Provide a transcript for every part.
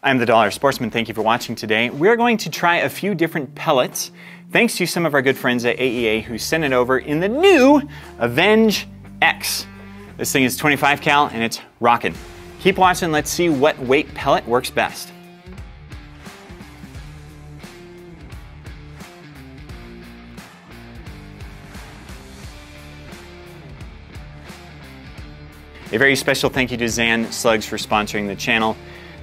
I'm the Dollar Sportsman. Thank you for watching today. We're going to try a few different pellets thanks to some of our good friends at AEA who sent it over in the new Avenge X. This thing is 25 cal and it's rocking. Keep watching, let's see what weight pellet works best. A very special thank you to Zan Slugs for sponsoring the channel.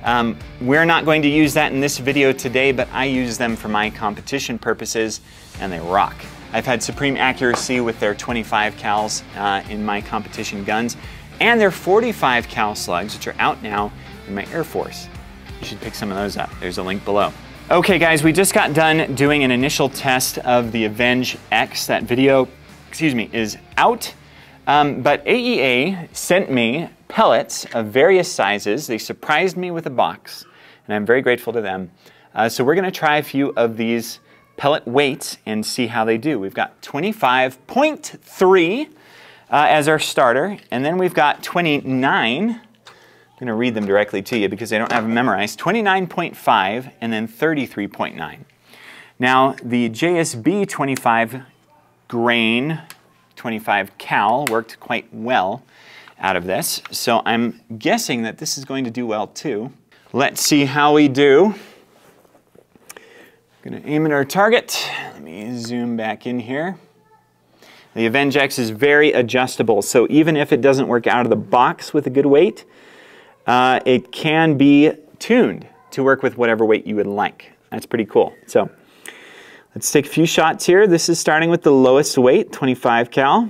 Um, we're not going to use that in this video today, but I use them for my competition purposes, and they rock. I've had supreme accuracy with their 25 cals uh, in my competition guns, and their 45 cal slugs, which are out now in my Air Force. You should pick some of those up. There's a link below. Okay guys, we just got done doing an initial test of the Avenge X. That video, excuse me, is out. Um, but AEA sent me pellets of various sizes. They surprised me with a box, and I'm very grateful to them. Uh, so we're going to try a few of these pellet weights and see how they do. We've got 25.3 uh, as our starter, and then we've got 29. I'm going to read them directly to you because I don't have them memorized. 29.5 and then 33.9. Now, the JSB 25 grain 25 cal worked quite well out of this. So I'm guessing that this is going to do well too. Let's see how we do. I'm Gonna aim at our target. Let me zoom back in here. The Avenge X is very adjustable, so even if it doesn't work out of the box with a good weight, uh, it can be tuned to work with whatever weight you would like. That's pretty cool. So Let's take a few shots here. This is starting with the lowest weight, 25 cal.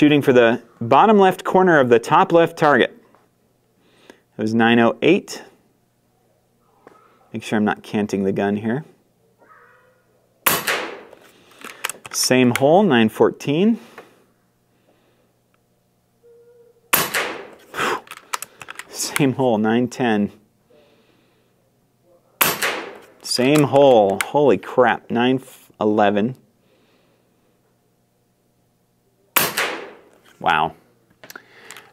Shooting for the bottom left corner of the top left target. It was 908. Make sure I'm not canting the gun here. Same hole, 914. Same hole, 910. Same hole. Holy crap. 911. Wow.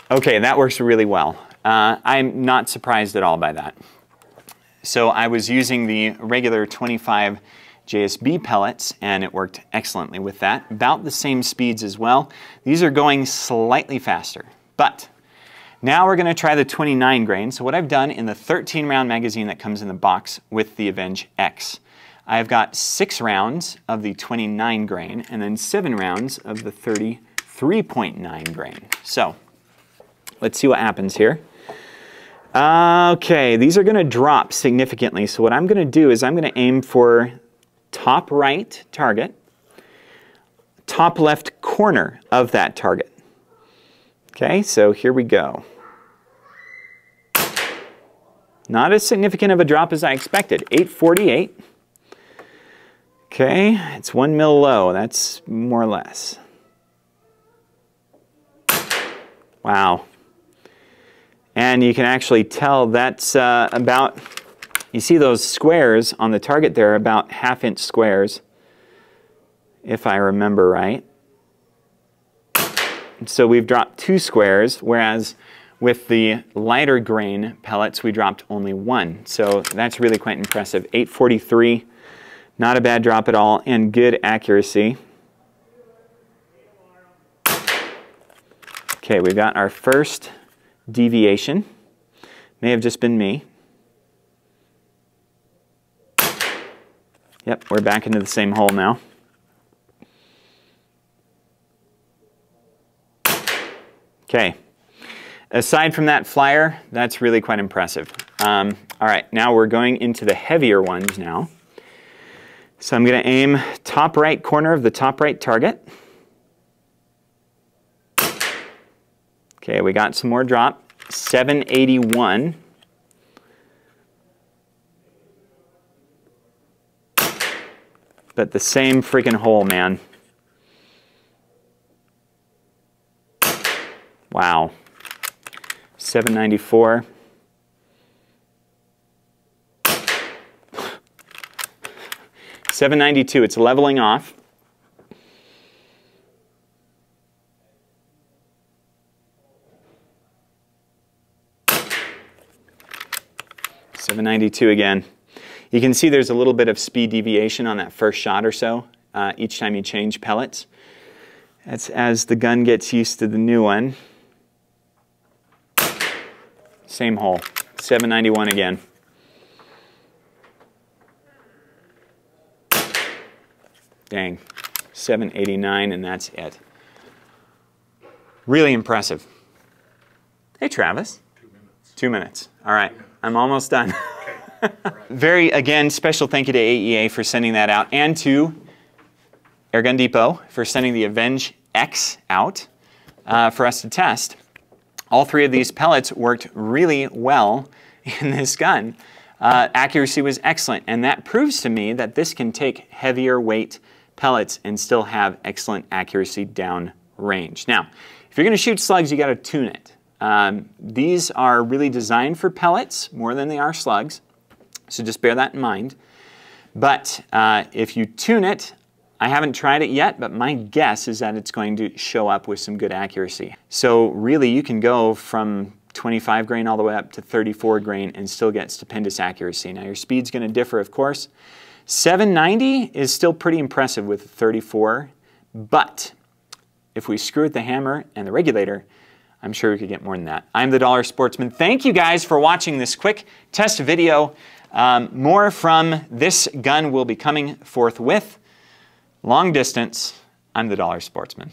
Okay, that works really well. Uh, I'm not surprised at all by that. So I was using the regular 25 JSB pellets and it worked excellently with that. About the same speeds as well. These are going slightly faster, but now we're going to try the 29 grain. So what I've done in the 13 round magazine that comes in the box with the Avenge X, I've got six rounds of the 29 grain and then seven rounds of the 33.9 grain. So let's see what happens here. Okay, these are going to drop significantly. So what I'm going to do is I'm going to aim for top right target, top left corner of that target. Okay, so here we go. Not as significant of a drop as I expected. 848. Okay, it's one mil low. That's more or less. Wow. And you can actually tell that's uh, about, you see those squares on the target there, about half inch squares, if I remember right. So we've dropped two squares, whereas with the lighter grain pellets, we dropped only one. So that's really quite impressive. 843, not a bad drop at all, and good accuracy. Okay, we've got our first deviation. May have just been me. Yep, we're back into the same hole now. Okay. Aside from that flyer, that's really quite impressive. Um, all right, now we're going into the heavier ones now. So I'm going to aim top right corner of the top right target. Okay, we got some more drop. 781. But the same freaking hole, man. Wow. 794. Seven ninety two. It's leveling off. 792 again. You can see there's a little bit of speed deviation on that first shot or so uh, each time you change pellets. That's as the gun gets used to the new one. Same hole, 791 again. Dang, 789 and that's it. Really impressive. Hey Travis. Two minutes. Two minutes. All right, I'm almost done. Very, again, special thank you to AEA for sending that out and to Airgun Depot for sending the Avenge X out uh, for us to test. All three of these pellets worked really well in this gun. Uh, accuracy was excellent, and that proves to me that this can take heavier weight pellets and still have excellent accuracy down range. Now, if you're going to shoot slugs, you got to tune it. Um, these are really designed for pellets more than they are slugs, so just bear that in mind. But uh, if you tune it, I haven't tried it yet, but my guess is that it's going to show up with some good accuracy. So really, you can go from 25 grain all the way up to 34 grain and still get stupendous accuracy. Now your speed's going to differ, of course. 790 is still pretty impressive with 34, but if we screw with the hammer and the regulator, I'm sure we could get more than that. I'm the Dollar Sportsman. Thank you guys for watching this quick test video. Um, more from this gun will be coming forthwith. Long distance, I'm the Dollar Sportsman.